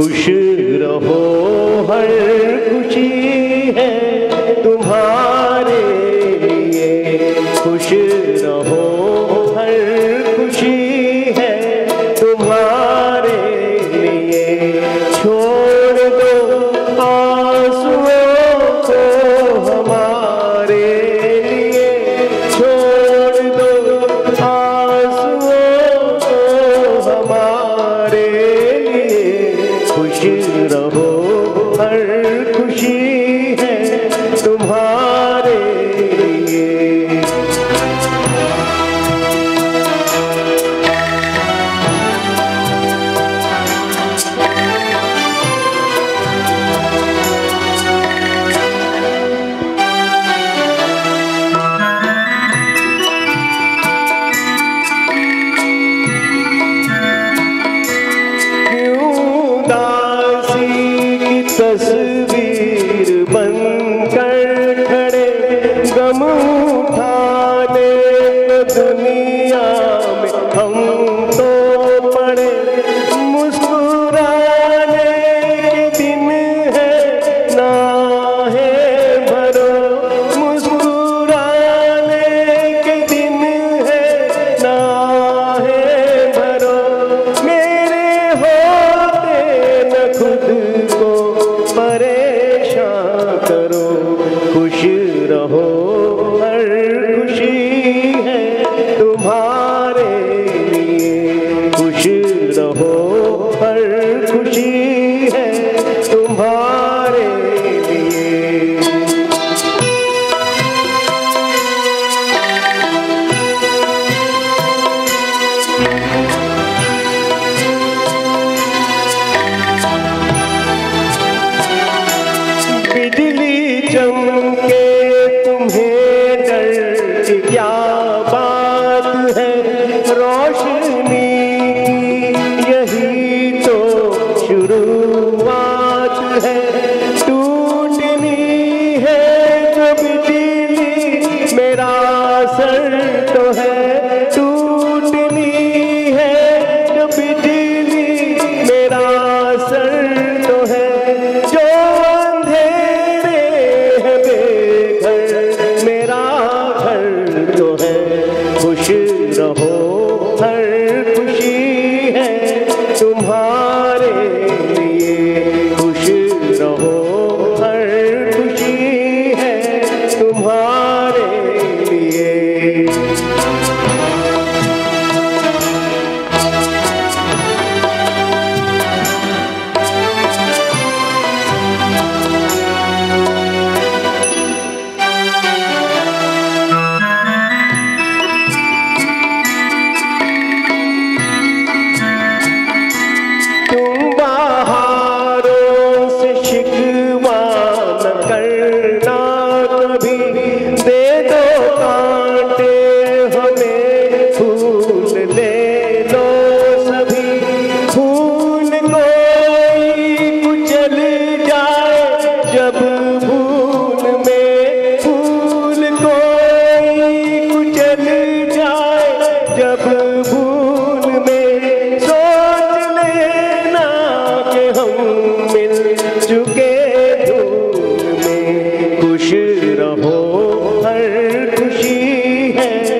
खुश रहो हर you. कदम उठाने दुनिया में हम तो पड़े मुस्कुराने दिन है ना है भरो मुस्कुराने के दिन है ना है भरो। मेरे होते न खुद को परेशान करो। हो पर खुशी है तुम्हारे लिए। बिजली चमके तुम्हें डर क्या बात है? रोशन বেটি है